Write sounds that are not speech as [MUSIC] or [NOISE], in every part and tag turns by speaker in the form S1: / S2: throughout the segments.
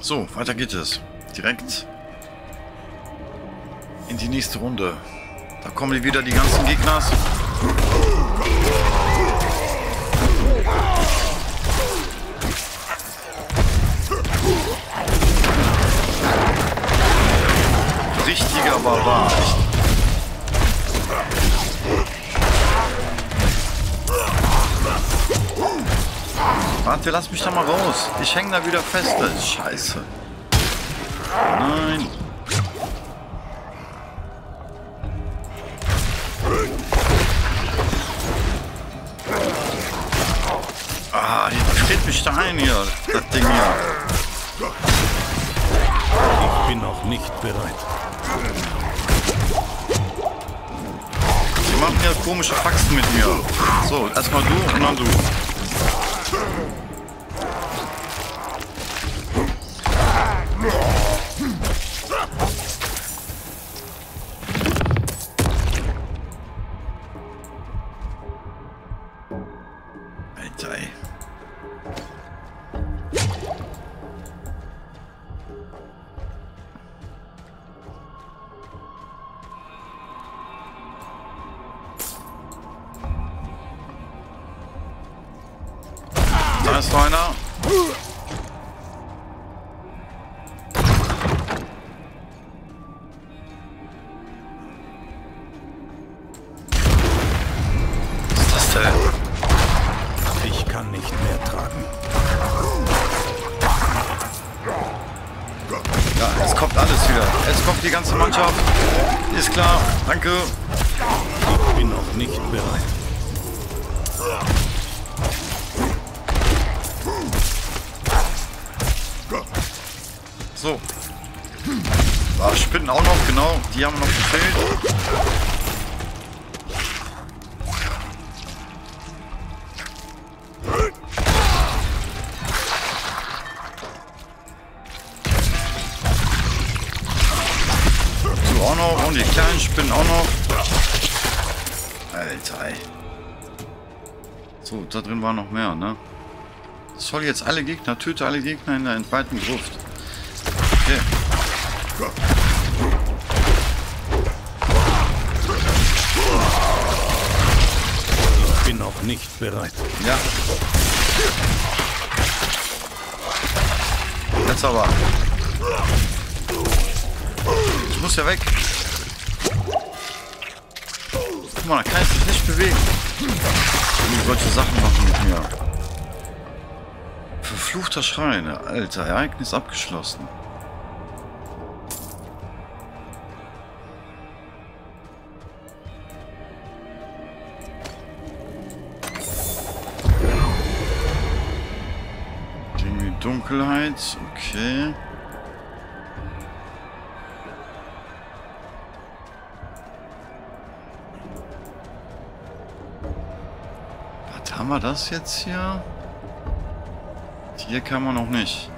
S1: So, weiter geht es. Direkt in die nächste Runde. Da kommen wieder die ganzen Gegner. Richtiger Barbar. Warte, lass mich da mal raus. Ich hänge da wieder fest. Das ist scheiße. Nein. Ah, die friert mich da ein hier, das Ding hier.
S2: Ich bin noch nicht bereit.
S1: Die machen ja komische Faxen mit mir. So, erstmal du und dann du. Alter, Da ist noch einer. So, da drin war noch mehr, ne? Soll jetzt alle Gegner, töte alle Gegner in der entweiten Gruft. Okay.
S2: Ich bin noch nicht bereit.
S1: Ja. Jetzt aber. Ich muss ja weg. Guck mal, da kann ich mich nicht bewegen. Die solche Sachen machen mit mir. Verfluchter Schrein. Alter, Ereignis abgeschlossen. Dunkelheit. Okay. Haben wir das jetzt hier? Hier kann man noch nicht.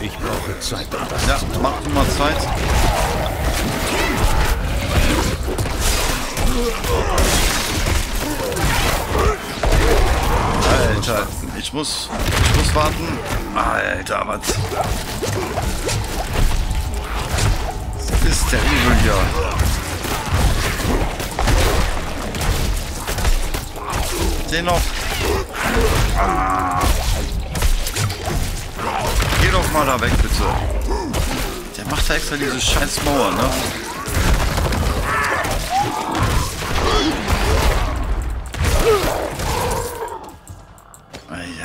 S2: Ich brauche Zeit, um das
S1: Ja, mach du mal Zeit. Alter, ich muss warten. Alter, was? Ist terrible hier. Den noch. Geh doch mal da weg, bitte. Der macht da extra diese scheiß Mauer, ne?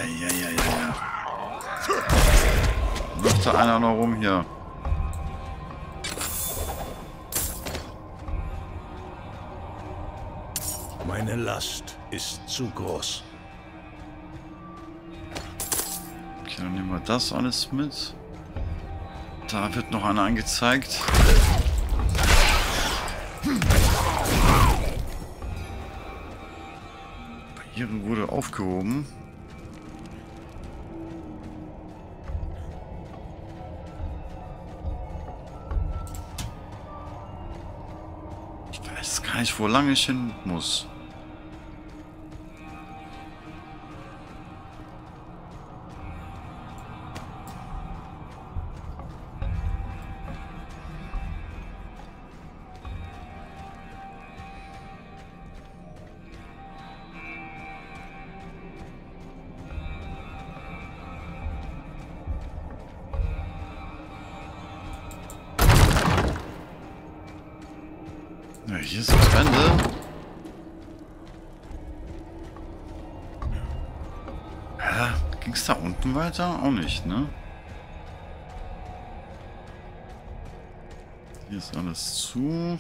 S1: Eieieiei. Läuft da einer noch rum hier?
S2: Meine Last ist zu groß.
S1: Okay, dann nehmen wir das alles mit. Da wird noch einer angezeigt. Barriere wurde aufgehoben. Weiß gar nicht, wo lange ich hin muss. Weiter? Auch nicht, ne? Hier ist alles zu.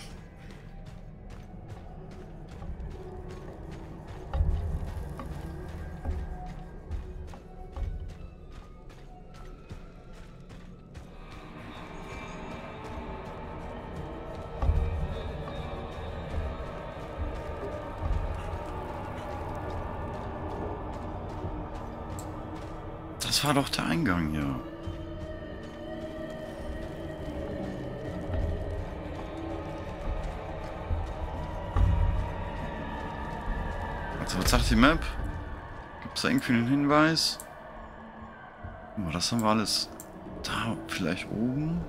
S1: Eingang hier. Also, was sagt die Map? Gibt es da irgendwie einen Hinweis? Oh, das haben wir alles da, vielleicht oben?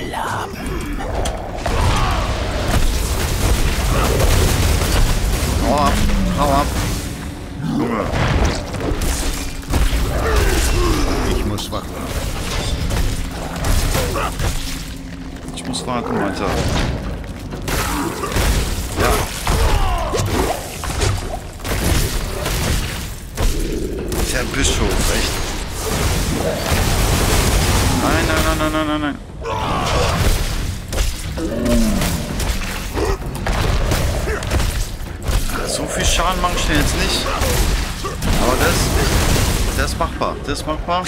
S3: Durchlaben.
S1: Hau ab, hau ab. Junge.
S2: Ich muss warten.
S1: Ich muss warten, Alter. Ja. Der Bischof, echt. Nein, nein, nein, nein, nein, nein, nein. So viel Schaden mache ich dir jetzt nicht. Aber das, das ist machbar. Das ist machbar.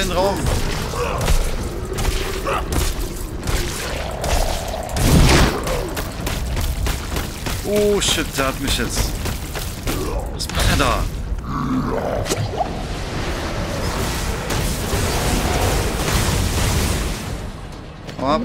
S1: Den drauf. Oh shit, der hat mich jetzt. Was macht er da? Hau ab.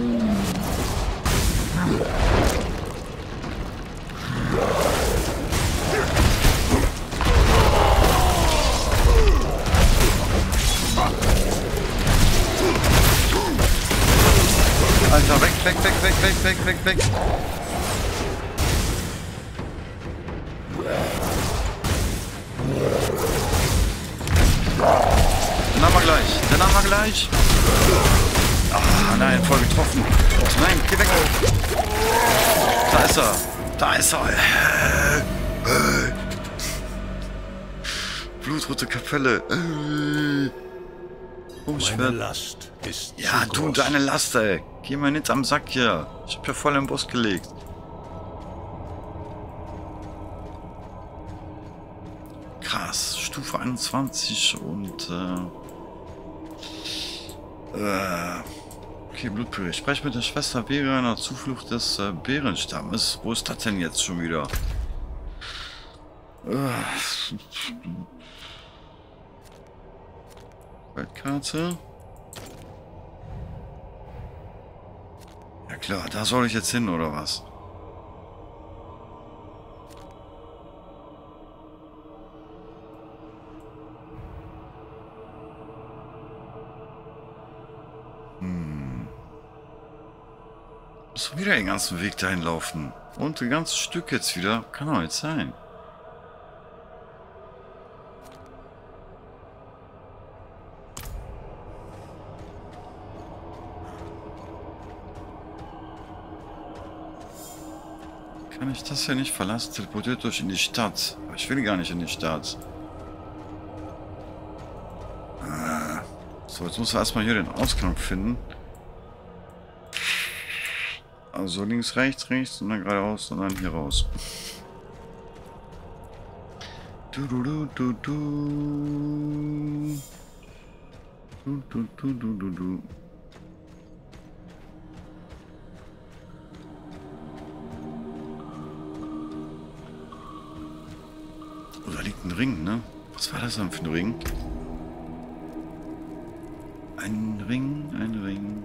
S1: Weg, weg. Den haben wir gleich. Den haben wir gleich. Ah, nein, voll getroffen. Nein, geh weg. Da ist er. Da ist er. Blutrote Kapelle. Oh, ich
S2: Meine
S1: werd...
S2: Last ist
S1: Ja, du, deine Last, ey. Geh mir nicht am Sack hier. Ich hab ja voll im Bus gelegt. Krass. Stufe 21 und, äh... äh okay, Blutpüree. Ich spreche mit der Schwester Vera einer Zuflucht des äh, Bärenstammes. Wo ist das denn jetzt schon wieder? Äh, Weltkarte. Klar, da soll ich jetzt hin, oder was? Hm. Muss wieder den ganzen Weg dahin laufen. Und ein ganzes Stück jetzt wieder. Kann doch nicht sein. Ich das hier nicht verlassen? Teleportiert euch in die Stadt. Aber ich will gar nicht in die Stadt. Ah. So, jetzt muss er erstmal hier den Ausgang finden. Also links, rechts, rechts und dann geradeaus und dann hier raus. Du, du, du, du, du. Du, du, du, du, du, du. Ring, ne? Was war das denn für ein Ring? Ein Ring, ein Ring.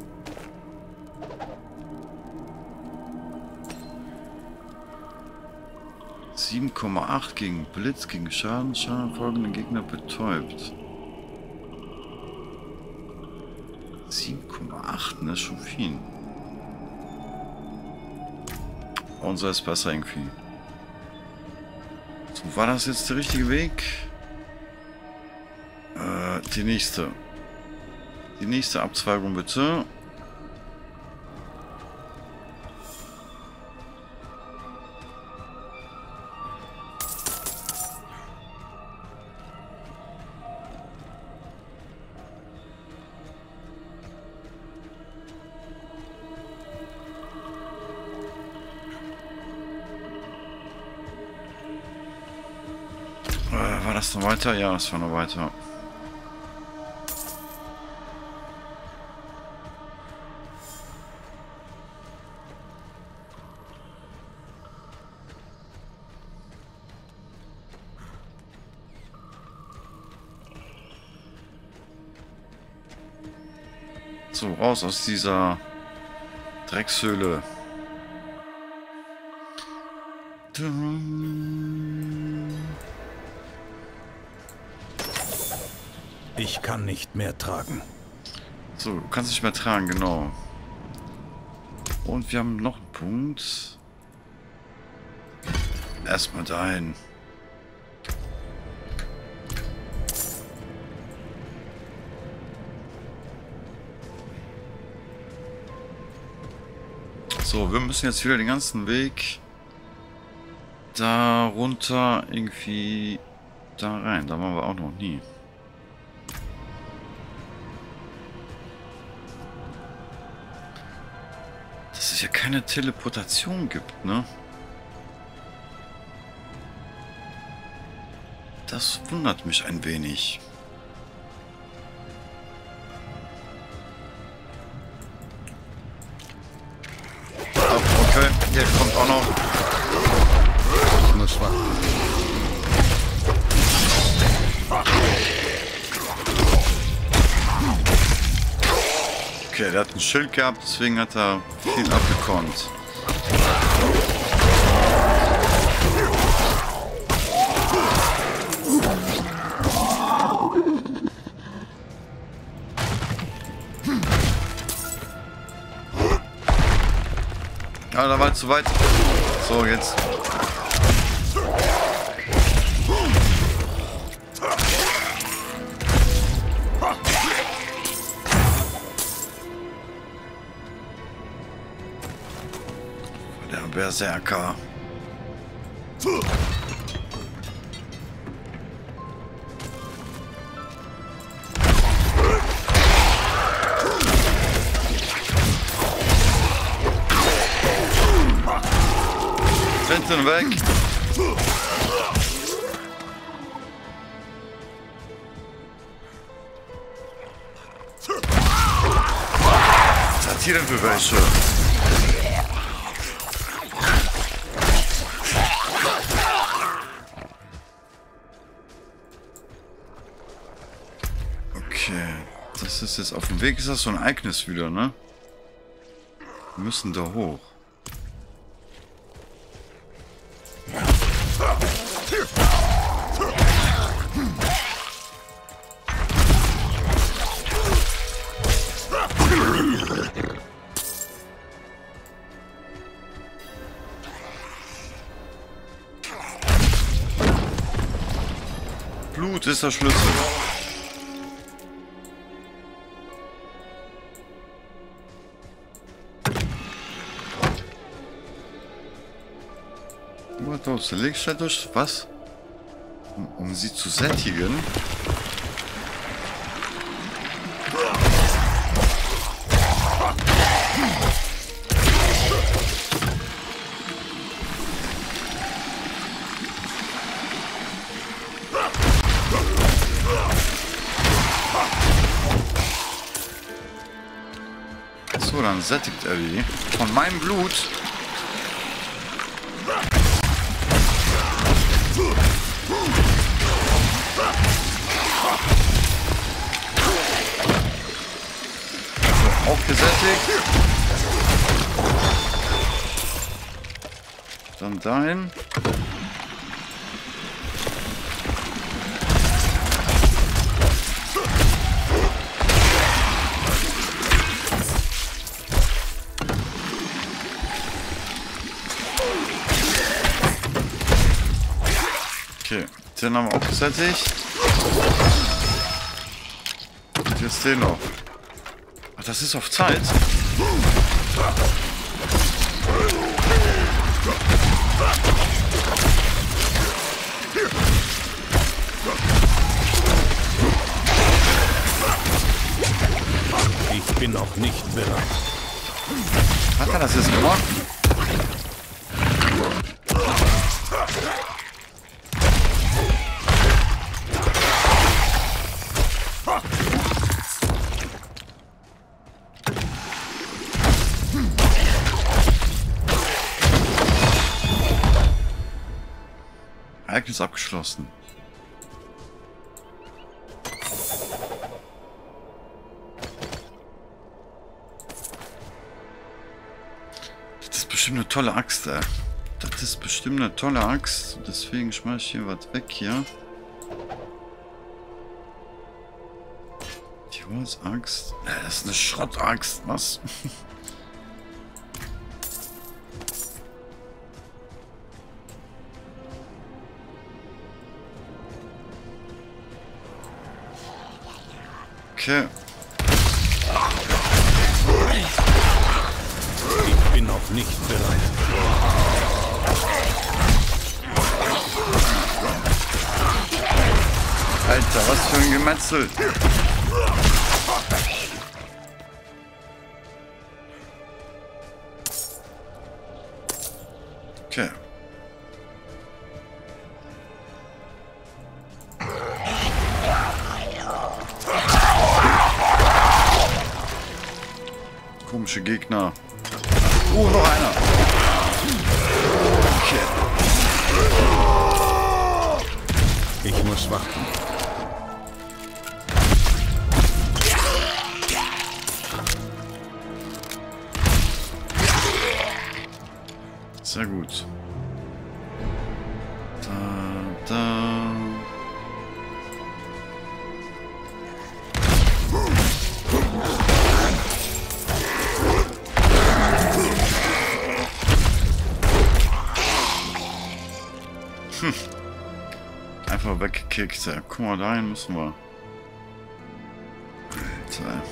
S1: Sieben Komma acht gegen Blitz, gegen Schaden, Schaden folgenden Gegner betäubt. 7,8, ne? Schon viel. Unser ist besser irgendwie. War das jetzt der richtige Weg? Äh, die nächste. Die nächste Abzweigung bitte. Weiter? Ja, das war noch weiter. So, raus aus dieser Dreckshöhle.
S2: Ich kann nicht mehr tragen.
S1: So, du kannst nicht mehr tragen, genau. Und wir haben noch einen Punkt. Erstmal dahin. So, wir müssen jetzt wieder den ganzen Weg da runter irgendwie da rein. Da waren wir auch noch nie. Es ja keine Teleportation gibt, ne? Das wundert mich ein wenig. Okay, der hat ein Schild gehabt, deswegen hat er viel abgekonnt. Ah, da war zu weit. So, jetzt. Berserker. Ihn weg. Was hat hier denn für welche? Weg ist das so ein Ereignis wieder, ne? Wir müssen da hoch. Blut ist der Schlüssel. Lichtstadt durch was? Um, um sie zu sättigen? So, dann sättigt er die. Von meinem Blut. So, auch gesättigt. Dann dahin. Den haben wir auch gesättigt. Und jetzt den noch. Ach, das ist auf Zeit.
S2: Ich bin noch nicht bereit.
S1: Hat er das jetzt gemacht? Abgeschlossen. Das ist bestimmt eine tolle Axt, ey. Das ist bestimmt eine tolle Axt. Deswegen schmeiß ich hier was weg hier. Die Holzaxt. Äh, das ist eine Schrottaxt. Was? [LAUGHS] Okay.
S2: Ich bin noch nicht bereit.
S1: Alter, was für ein Gemetzel. Komische Gegner. Oh, noch einer. Okay.
S3: Ich muss warten.
S1: Sehr gut. Da, da. Weggekickt. Ja. Guck mal, dahin müssen wir. Alter.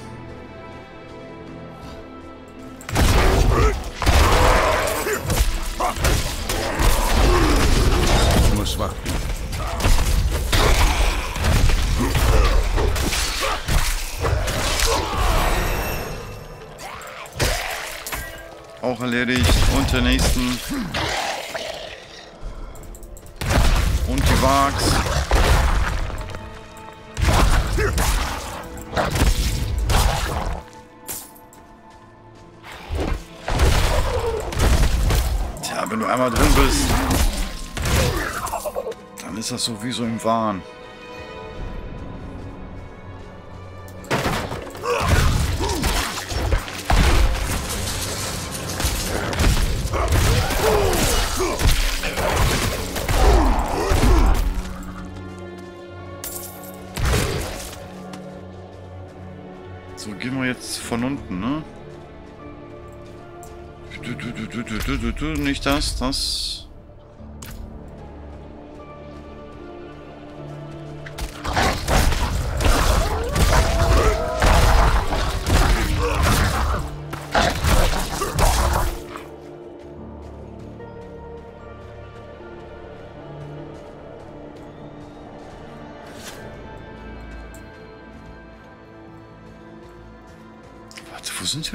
S3: Ich muss warten.
S1: Auch erledigt. Und der nächsten. Und die Wags. Tja, wenn du einmal drin bist, dann ist das sowieso im Wahn. Von unten, ne? Nicht das, das.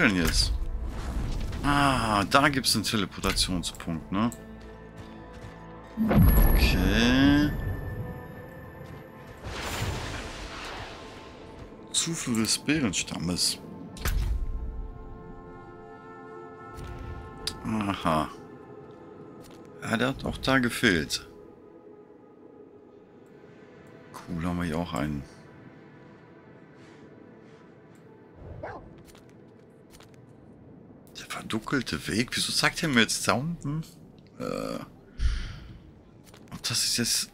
S1: Denn jetzt? Ah, da gibt es einen Teleportationspunkt, ne? Okay. Zufluss des Bärenstammes. Aha. Ja, der hat auch da gefehlt. Cool, haben wir hier auch einen. Der verduckelte Weg. Wieso sagt er mir jetzt da unten? Äh. Und das ist jetzt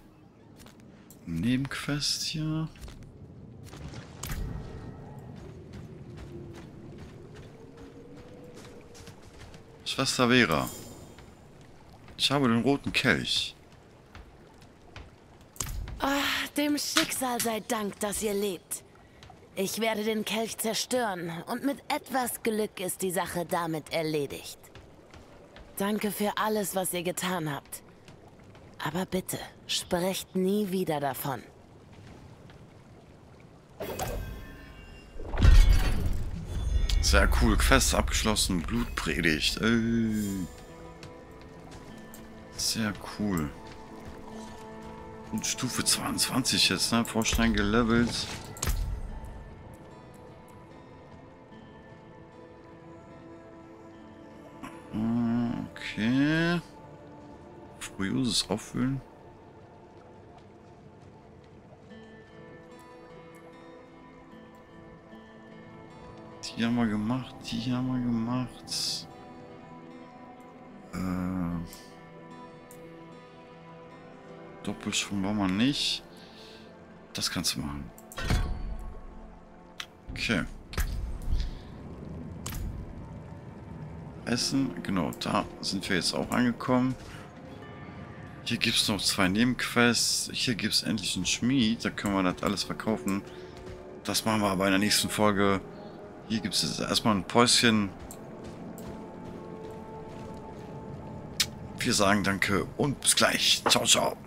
S1: Nebenquest hier. Schwester Vera. Ich habe den roten Kelch.
S4: Ah, dem Schicksal sei Dank, dass ihr lebt. Ich werde den Kelch zerstören und mit etwas Glück ist die Sache damit erledigt. Danke für alles, was ihr getan habt. Aber bitte, sprecht nie wieder davon.
S1: Sehr cool. Quest abgeschlossen. Blutpredigt. Ey. Sehr cool. Und Stufe 22 jetzt, ne? Vorstein gelevelt. Furioses auffüllen. Die haben wir gemacht, die haben wir gemacht. Äh, Doppelschwung brauchen wir nicht. Das kannst du machen. Okay. Essen, genau, da sind wir jetzt auch angekommen. Hier gibt es noch zwei Nebenquests. Hier gibt es endlich einen Schmied. Da können wir das alles verkaufen. Das machen wir aber in der nächsten Folge. Hier gibt es erstmal ein Päuschen. Wir sagen danke und bis gleich. Ciao, ciao.